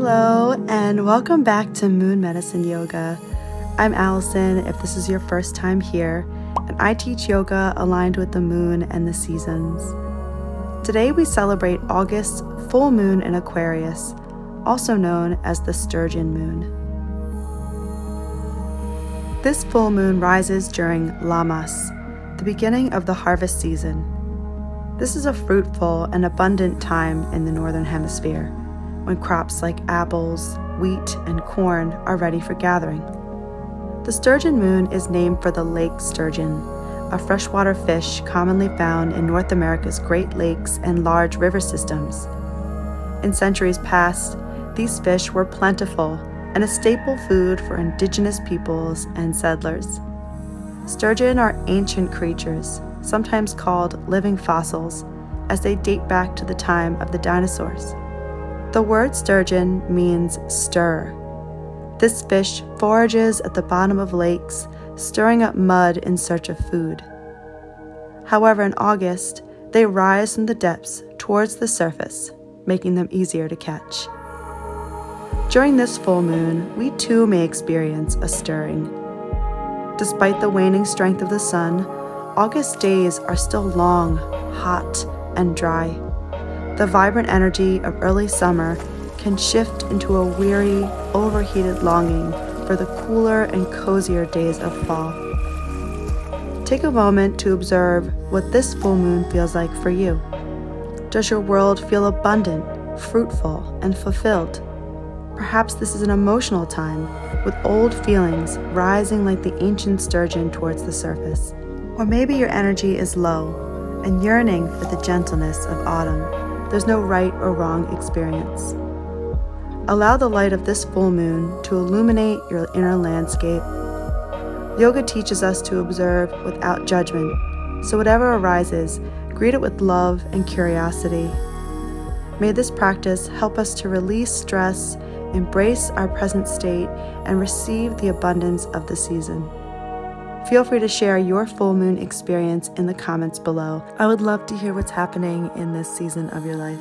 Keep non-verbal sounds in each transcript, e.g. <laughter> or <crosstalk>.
Hello, and welcome back to Moon Medicine Yoga. I'm Alison, if this is your first time here, and I teach yoga aligned with the moon and the seasons. Today we celebrate August's full moon in Aquarius, also known as the Sturgeon moon. This full moon rises during Lammas, the beginning of the harvest season. This is a fruitful and abundant time in the Northern Hemisphere when crops like apples, wheat, and corn are ready for gathering. The sturgeon moon is named for the lake sturgeon, a freshwater fish commonly found in North America's Great Lakes and large river systems. In centuries past, these fish were plentiful and a staple food for indigenous peoples and settlers. Sturgeon are ancient creatures, sometimes called living fossils, as they date back to the time of the dinosaurs. The word sturgeon means stir. This fish forages at the bottom of lakes, stirring up mud in search of food. However, in August, they rise from the depths towards the surface, making them easier to catch. During this full moon, we too may experience a stirring. Despite the waning strength of the sun, August days are still long, hot, and dry the vibrant energy of early summer can shift into a weary, overheated longing for the cooler and cozier days of fall. Take a moment to observe what this full moon feels like for you. Does your world feel abundant, fruitful, and fulfilled? Perhaps this is an emotional time with old feelings rising like the ancient sturgeon towards the surface. Or maybe your energy is low and yearning for the gentleness of autumn. There's no right or wrong experience. Allow the light of this full moon to illuminate your inner landscape. Yoga teaches us to observe without judgment, so whatever arises, greet it with love and curiosity. May this practice help us to release stress, embrace our present state, and receive the abundance of the season. Feel free to share your full moon experience in the comments below. I would love to hear what's happening in this season of your life.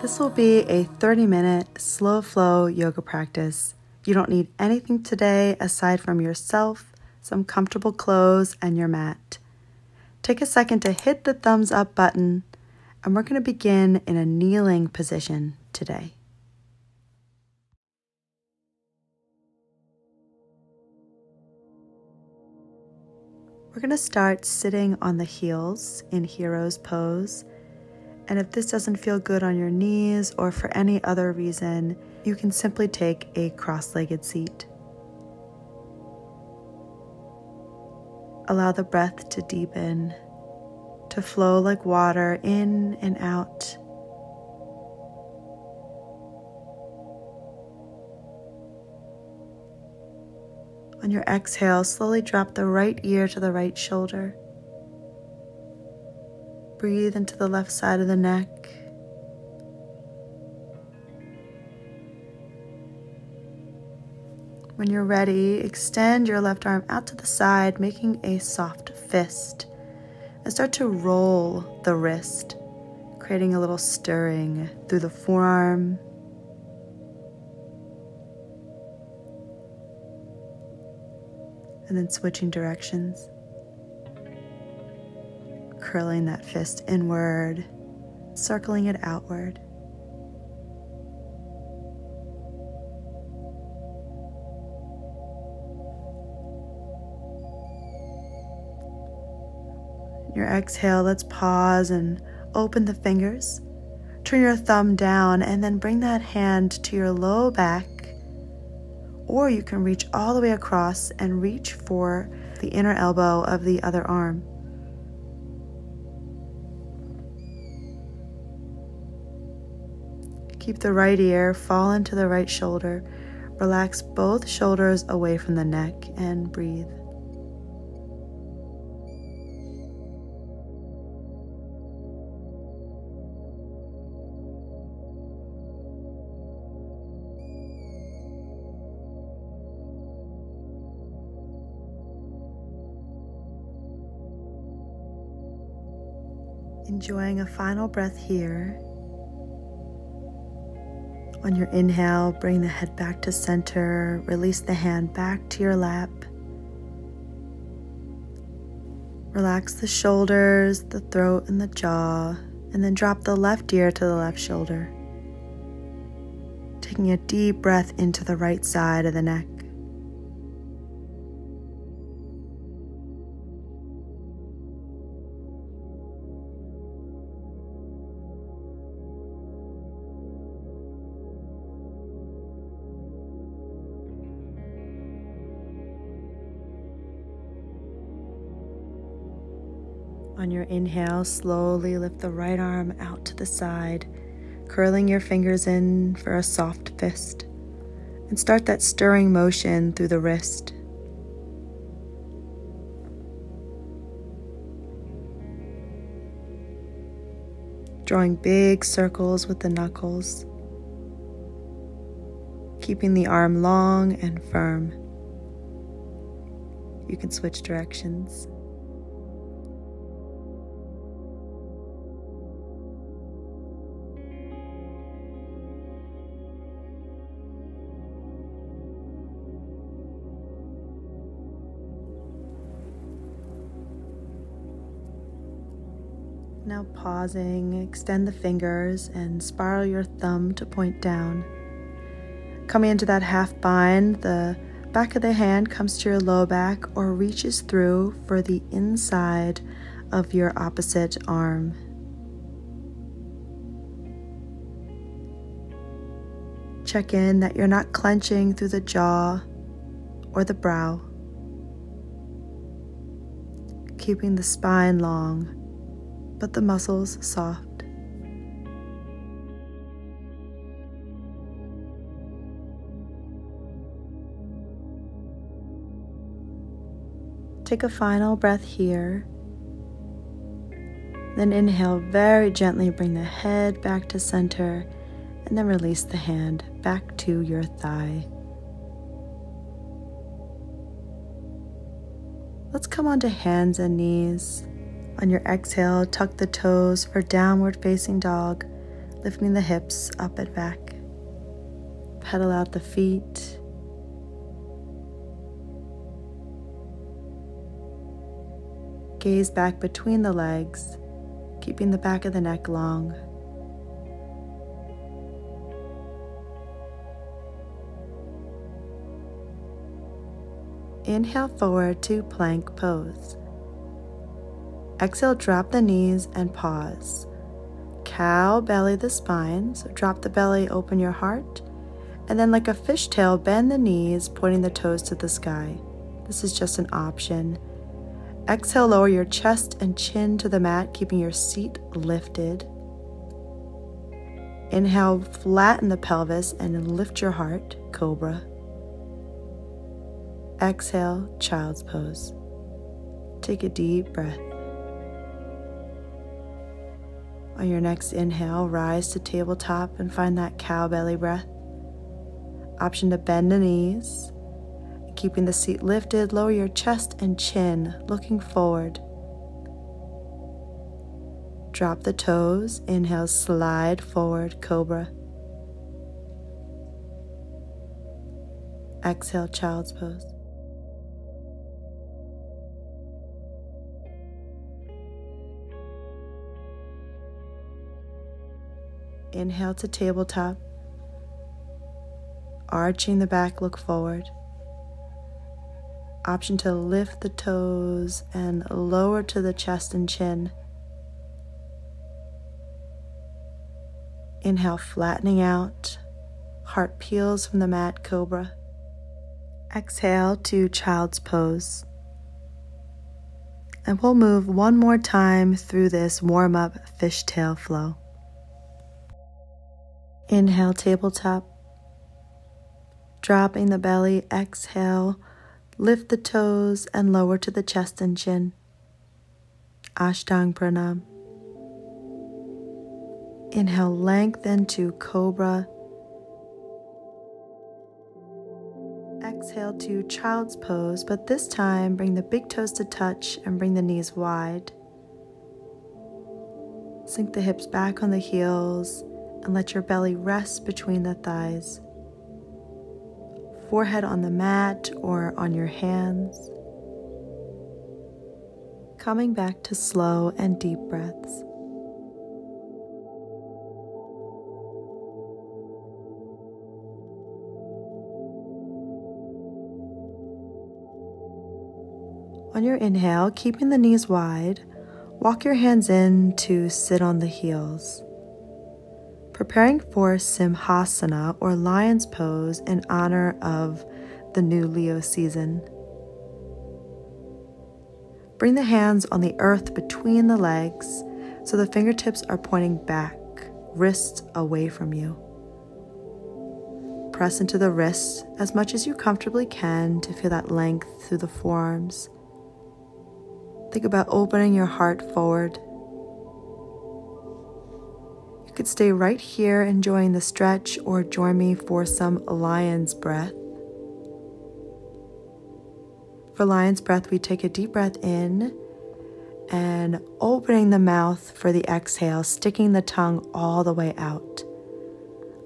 This will be a 30 minute slow flow yoga practice. You don't need anything today aside from yourself, some comfortable clothes, and your mat. Take a second to hit the thumbs up button, and we're going to begin in a kneeling position today. We're going to start sitting on the heels in hero's pose. And if this doesn't feel good on your knees or for any other reason, you can simply take a cross legged seat. Allow the breath to deepen, to flow like water in and out. On your exhale, slowly drop the right ear to the right shoulder. Breathe into the left side of the neck. When you're ready, extend your left arm out to the side, making a soft fist. And start to roll the wrist, creating a little stirring through the forearm and then switching directions. Curling that fist inward, circling it outward. Your exhale, let's pause and open the fingers. Turn your thumb down and then bring that hand to your low back or you can reach all the way across and reach for the inner elbow of the other arm. Keep the right ear fall into the right shoulder. Relax both shoulders away from the neck and breathe. Enjoying a final breath here. On your inhale, bring the head back to center, release the hand back to your lap. Relax the shoulders, the throat, and the jaw, and then drop the left ear to the left shoulder. Taking a deep breath into the right side of the neck. On your inhale, slowly lift the right arm out to the side, curling your fingers in for a soft fist, and start that stirring motion through the wrist. Drawing big circles with the knuckles, keeping the arm long and firm. You can switch directions. Pausing, extend the fingers and spiral your thumb to point down. Coming into that half bind, the back of the hand comes to your low back or reaches through for the inside of your opposite arm. Check in that you're not clenching through the jaw or the brow, keeping the spine long but the muscles soft. Take a final breath here. Then inhale very gently, bring the head back to center, and then release the hand back to your thigh. Let's come onto hands and knees. On your exhale, tuck the toes for downward facing dog, lifting the hips up and back. Pedal out the feet. Gaze back between the legs, keeping the back of the neck long. Inhale forward to plank pose. Exhale, drop the knees and pause. Cow belly the spine, so drop the belly, open your heart. And then, like a fishtail, bend the knees, pointing the toes to the sky. This is just an option. Exhale, lower your chest and chin to the mat, keeping your seat lifted. Inhale, flatten the pelvis and lift your heart, cobra. Exhale, child's pose. Take a deep breath. On your next inhale, rise to tabletop and find that cow belly breath. Option to bend the knees. Keeping the seat lifted, lower your chest and chin, looking forward. Drop the toes. Inhale, slide forward, cobra. Exhale, child's pose. Inhale to tabletop. Arching the back, look forward. Option to lift the toes and lower to the chest and chin. Inhale, flattening out. Heart peels from the mat, cobra. Exhale to child's pose. And we'll move one more time through this warm up fishtail flow. Inhale, tabletop. Dropping the belly, exhale, lift the toes and lower to the chest and chin. Ashtang Pranam. Inhale, lengthen to Cobra. Exhale to Child's Pose, but this time bring the big toes to touch and bring the knees wide. Sink the hips back on the heels and let your belly rest between the thighs. Forehead on the mat or on your hands. Coming back to slow and deep breaths. On your inhale, keeping the knees wide, walk your hands in to sit on the heels. Preparing for Simhasana or lion's pose in honor of the new Leo season. Bring the hands on the earth between the legs so the fingertips are pointing back, wrists away from you. Press into the wrists as much as you comfortably can to feel that length through the forearms Think about opening your heart forward. Could stay right here enjoying the stretch or join me for some lion's breath. For lion's breath, we take a deep breath in and opening the mouth for the exhale, sticking the tongue all the way out.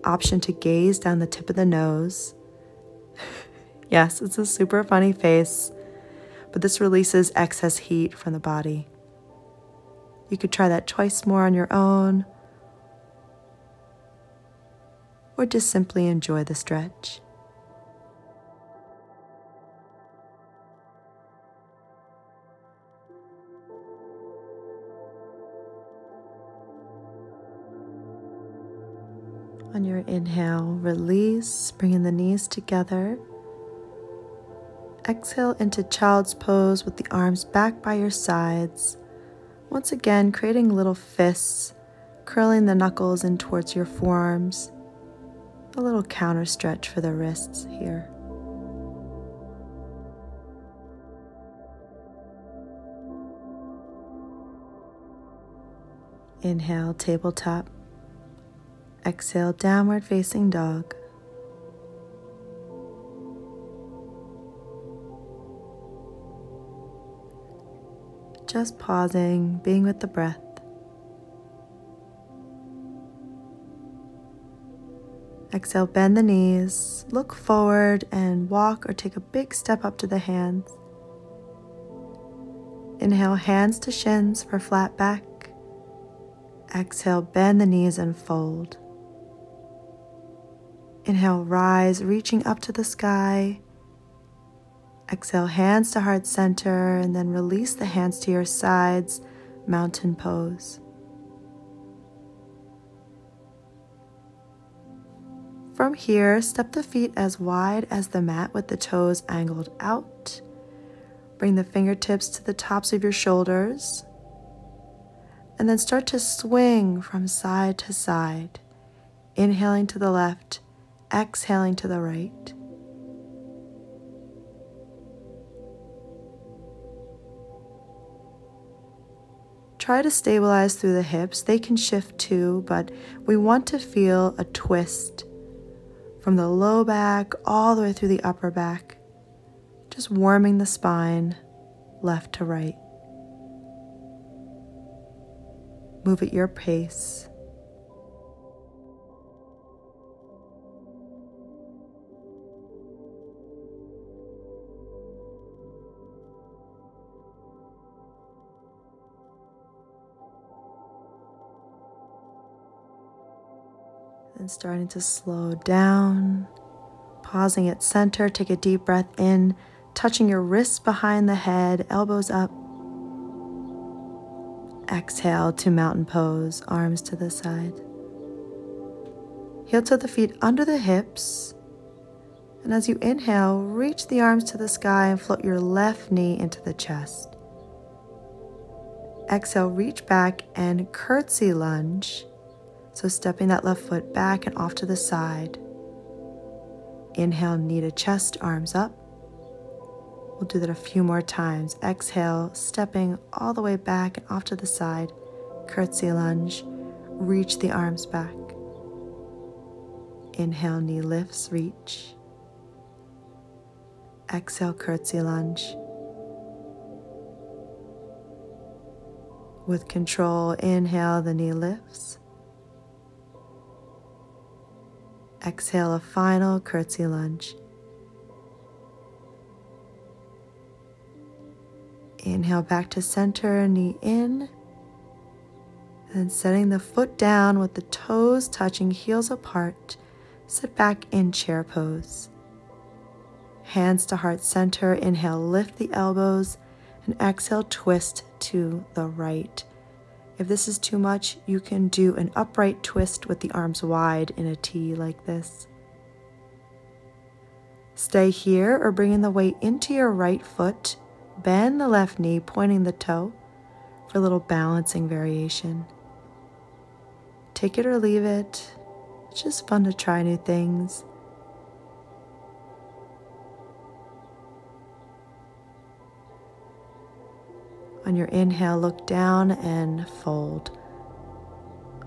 Option to gaze down the tip of the nose. <laughs> yes, it's a super funny face but this releases excess heat from the body. You could try that twice more on your own, or just simply enjoy the stretch. On your inhale, release, bringing the knees together Exhale into child's pose with the arms back by your sides. Once again, creating little fists, curling the knuckles in towards your forearms. A little counter stretch for the wrists here. Inhale, tabletop. Exhale, downward facing dog. just pausing, being with the breath. Exhale, bend the knees, look forward, and walk or take a big step up to the hands. Inhale, hands to shins for flat back. Exhale, bend the knees and fold. Inhale, rise, reaching up to the sky. Exhale, hands to heart center, and then release the hands to your sides, mountain pose. From here, step the feet as wide as the mat with the toes angled out. Bring the fingertips to the tops of your shoulders. And then start to swing from side to side, inhaling to the left, exhaling to the right. Try to stabilize through the hips. They can shift too, but we want to feel a twist from the low back all the way through the upper back, just warming the spine left to right. Move at your pace. And starting to slow down. Pausing at center, take a deep breath in, touching your wrists behind the head, elbows up. Exhale to mountain pose, arms to the side. Heel to the feet under the hips. And as you inhale, reach the arms to the sky and float your left knee into the chest. Exhale, reach back and curtsy lunge. So stepping that left foot back and off to the side. Inhale, knee to chest, arms up. We'll do that a few more times. Exhale, stepping all the way back and off to the side. Curtsy lunge. Reach the arms back. Inhale, knee lifts, reach. Exhale, curtsy lunge. With control, inhale, the knee lifts. Exhale a final curtsy lunge. Inhale back to center, knee in. And setting the foot down with the toes touching heels apart, sit back in chair pose. Hands to heart center. Inhale, lift the elbows, and exhale, twist to the right. If this is too much, you can do an upright twist with the arms wide in a T like this. Stay here or bringing the weight into your right foot. Bend the left knee, pointing the toe for a little balancing variation. Take it or leave it. It's just fun to try new things. On your inhale, look down and fold.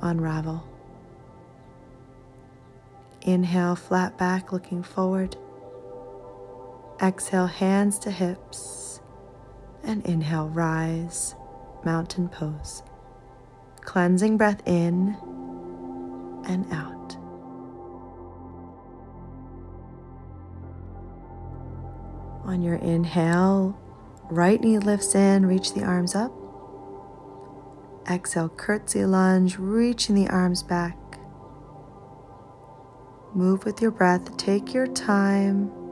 Unravel. Inhale, flat back, looking forward. Exhale, hands to hips. And inhale, rise, mountain pose. Cleansing breath in and out. On your inhale, right knee lifts in, reach the arms up. Exhale, curtsy lunge, reaching the arms back. Move with your breath, take your time.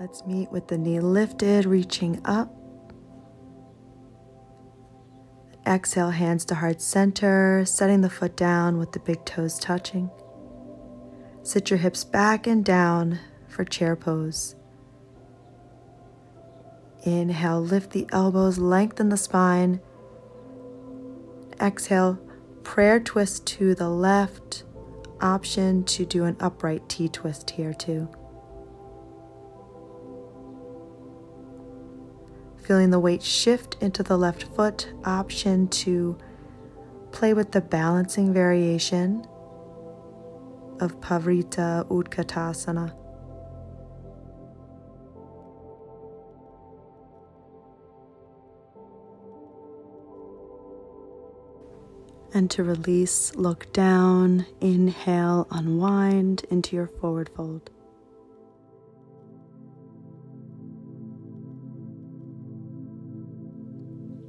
Let's meet with the knee lifted, reaching up. Exhale, hands to heart center, setting the foot down with the big toes touching. Sit your hips back and down for chair pose. Inhale, lift the elbows, lengthen the spine. Exhale, prayer twist to the left. Option to do an upright T twist here, too. Feeling the weight shift into the left foot, option to play with the balancing variation of Parivrtta Utkatasana. And to release, look down, inhale, unwind into your forward fold.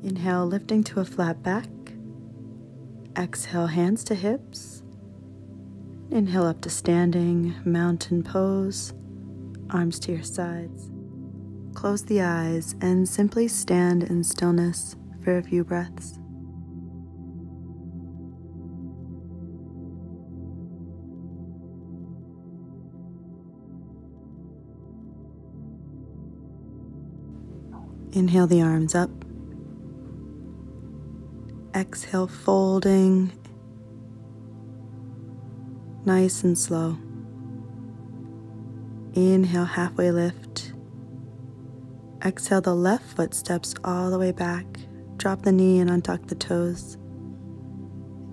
Inhale, lifting to a flat back. Exhale, hands to hips. Inhale up to standing, mountain pose, arms to your sides. Close the eyes and simply stand in stillness for a few breaths. Inhale the arms up Exhale, folding nice and slow. Inhale, halfway lift. Exhale, the left foot steps all the way back. Drop the knee and untuck the toes.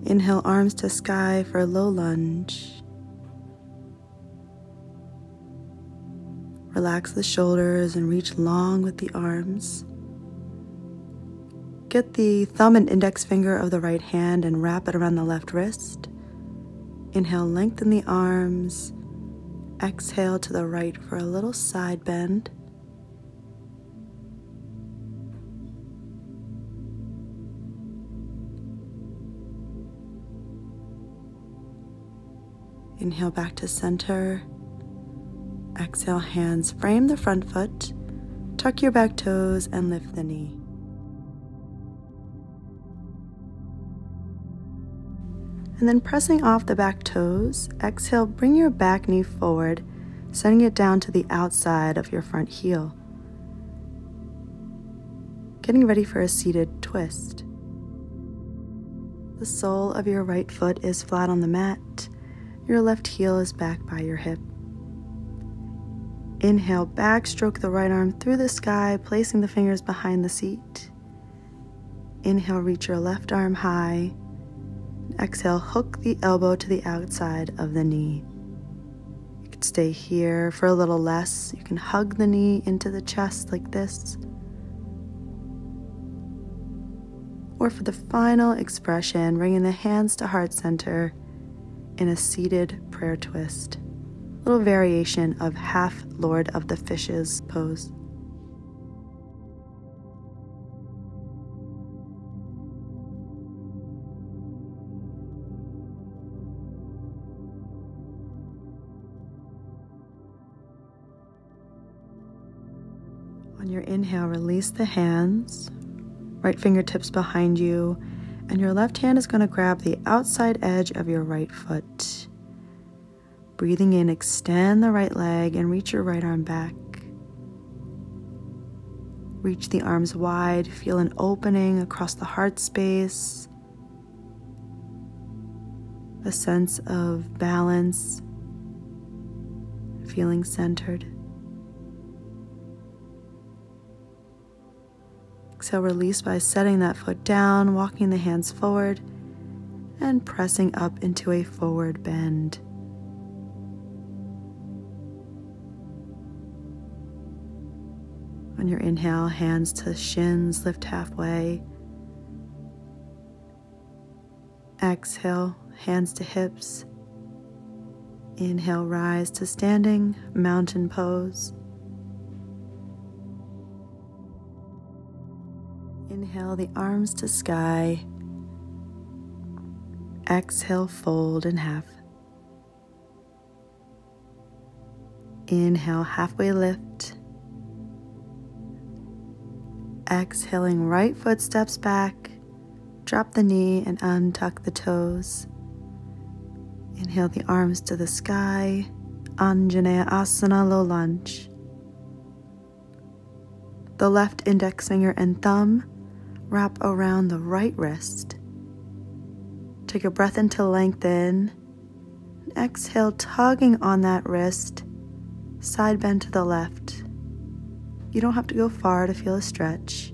Inhale, arms to sky for a low lunge. Relax the shoulders and reach long with the arms. Get the thumb and index finger of the right hand and wrap it around the left wrist. Inhale, lengthen the arms. Exhale to the right for a little side bend. Inhale back to center. Exhale, hands frame the front foot. Tuck your back toes and lift the knee. And then pressing off the back toes, exhale, bring your back knee forward, sending it down to the outside of your front heel. Getting ready for a seated twist. The sole of your right foot is flat on the mat, your left heel is back by your hip. Inhale, backstroke the right arm through the sky, placing the fingers behind the seat. Inhale, reach your left arm high. Exhale, hook the elbow to the outside of the knee. You can stay here for a little less. You can hug the knee into the chest like this. Or for the final expression, bringing the hands to heart center in a seated prayer twist. A Little variation of half Lord of the Fishes pose. Your inhale, release the hands, right fingertips behind you, and your left hand is going to grab the outside edge of your right foot. Breathing in, extend the right leg and reach your right arm back. Reach the arms wide, feel an opening across the heart space, a sense of balance, feeling centered. Exhale, release by setting that foot down, walking the hands forward, and pressing up into a forward bend. On your inhale, hands to shins, lift halfway. Exhale, hands to hips. Inhale, rise to standing mountain pose. Inhale the arms to sky. Exhale, fold in half. Inhale, halfway lift. Exhaling, right foot steps back. Drop the knee and untuck the toes. Inhale the arms to the sky. Anjaneya Asana Low Lunge. The left index finger and thumb wrap around the right wrist. Take a breath in to lengthen. Exhale, tugging on that wrist, side bend to the left. You don't have to go far to feel a stretch.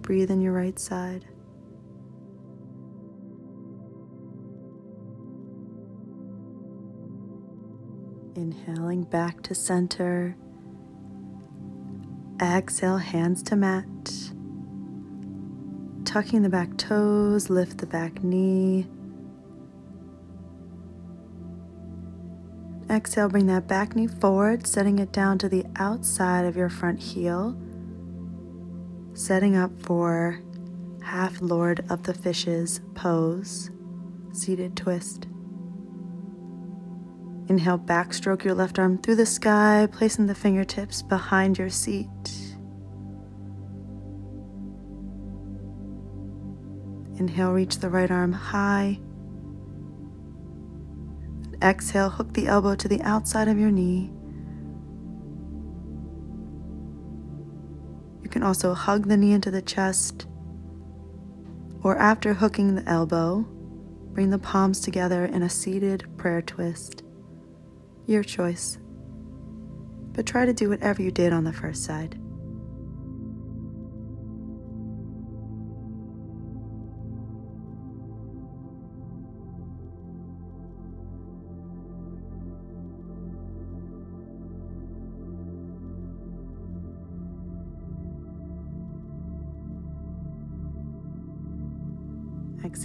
Breathe in your right side. Inhaling back to center. Exhale, hands to mat tucking the back toes, lift the back knee. Exhale, bring that back knee forward, setting it down to the outside of your front heel. Setting up for half Lord of the Fishes pose, seated twist. Inhale, backstroke your left arm through the sky, placing the fingertips behind your seat. Inhale, reach the right arm high. Exhale, hook the elbow to the outside of your knee. You can also hug the knee into the chest, or after hooking the elbow, bring the palms together in a seated prayer twist. Your choice. But try to do whatever you did on the first side.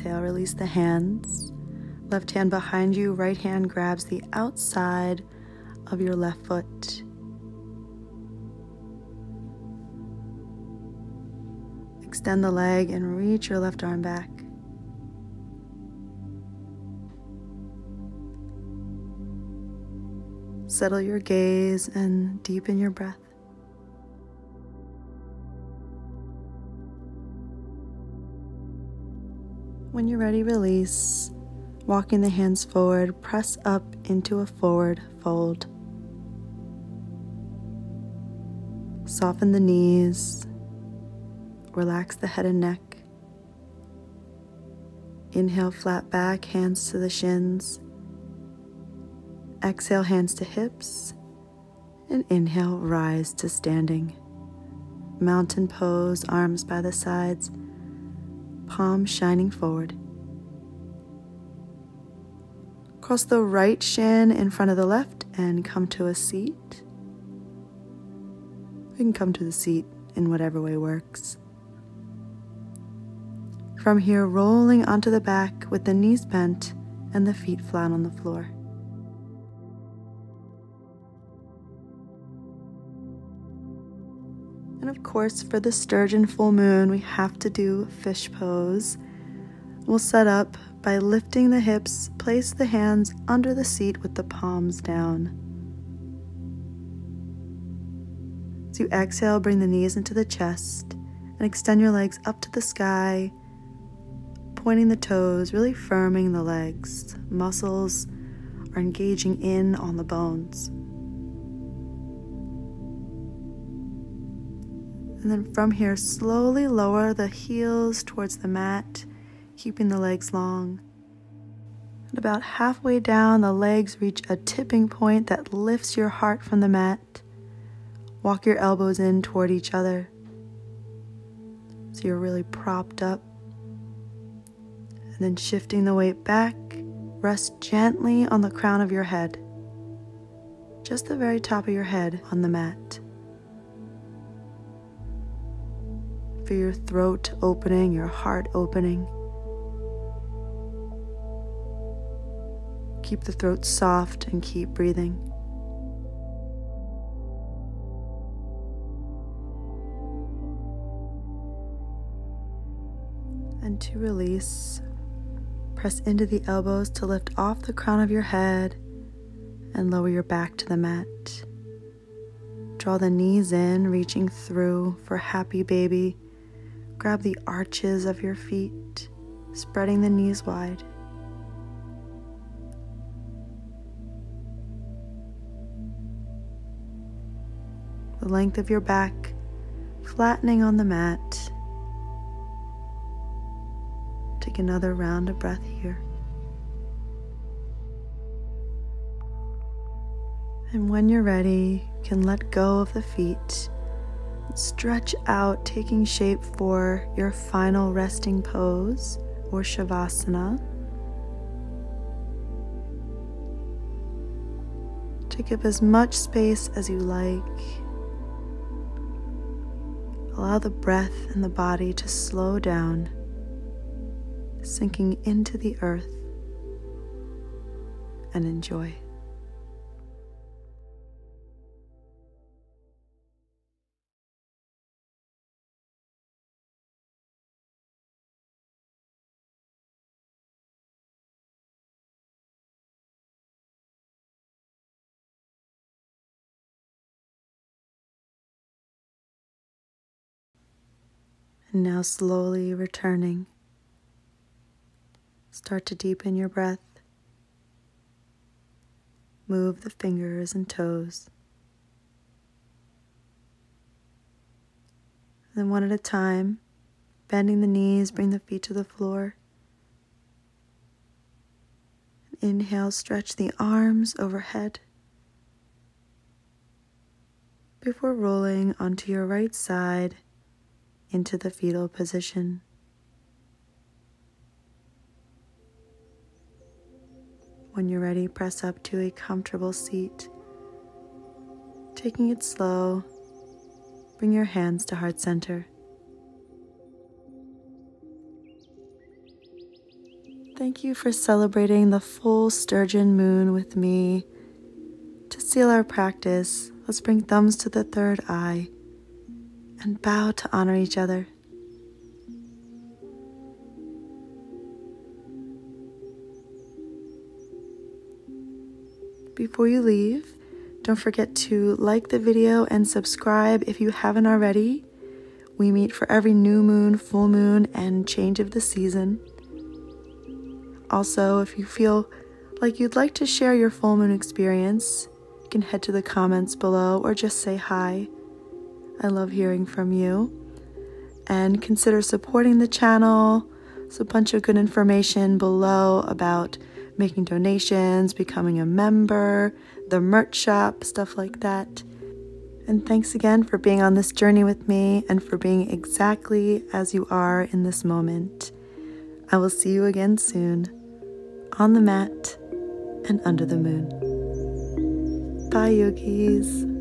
Exhale, release the hands. Left hand behind you, right hand grabs the outside of your left foot. Extend the leg and reach your left arm back. Settle your gaze and deepen your breath. When you're ready, release. Walking the hands forward, press up into a forward fold. Soften the knees, relax the head and neck. Inhale, flat back, hands to the shins. Exhale, hands to hips. And inhale, rise to standing. Mountain pose, arms by the sides, palms shining forward. Cross the right shin in front of the left and come to a seat. We can come to the seat in whatever way works. From here, rolling onto the back with the knees bent and the feet flat on the floor. Of course, for the sturgeon full moon, we have to do fish pose. We'll set up by lifting the hips, place the hands under the seat with the palms down. As you exhale, bring the knees into the chest and extend your legs up to the sky, pointing the toes, really firming the legs. Muscles are engaging in on the bones. And then from here, slowly lower the heels towards the mat, keeping the legs long. And about halfway down, the legs reach a tipping point that lifts your heart from the mat. Walk your elbows in toward each other so you're really propped up. And then shifting the weight back, rest gently on the crown of your head, just the very top of your head on the mat. Feel your throat opening, your heart opening. Keep the throat soft and keep breathing. and to release, press into the elbows to lift off the crown of your head and lower your back to the mat. Draw the knees in, reaching through for happy baby. Grab the arches of your feet, spreading the knees wide. The length of your back flattening on the mat Take another round of breath here. And when you're ready, you can let go of the feet. Stretch out, taking shape for your final resting pose or Shavasana. Take up as much space as you like. Allow the breath and the body to slow down sinking into the earth and enjoy. Now slowly returning Start to deepen your breath. Move the fingers and toes. then, one at a time, bending the knees, bring the feet to the floor. Inhale, stretch the arms overhead before rolling onto your right side into the fetal position. When you're ready, press up to a comfortable seat. Taking it slow, bring your hands to heart center. Thank you for celebrating the full sturgeon moon with me. To seal our practice, let's bring thumbs to the third eye and bow to honor each other. Before you leave, don't forget to like the video and subscribe if you haven't already. We meet for every new moon, full moon, and change of the season. Also, if you feel like you'd like to share your full moon experience, you can head to the comments below or just say hi. I love hearing from you. And consider supporting the channel. There's a bunch of good information below about making donations, becoming a member, the merch shop, stuff like that. And thanks again for being on this journey with me and for being exactly as you are in this moment. I will see you again soon on the mat and under the moon. Bye, yogis.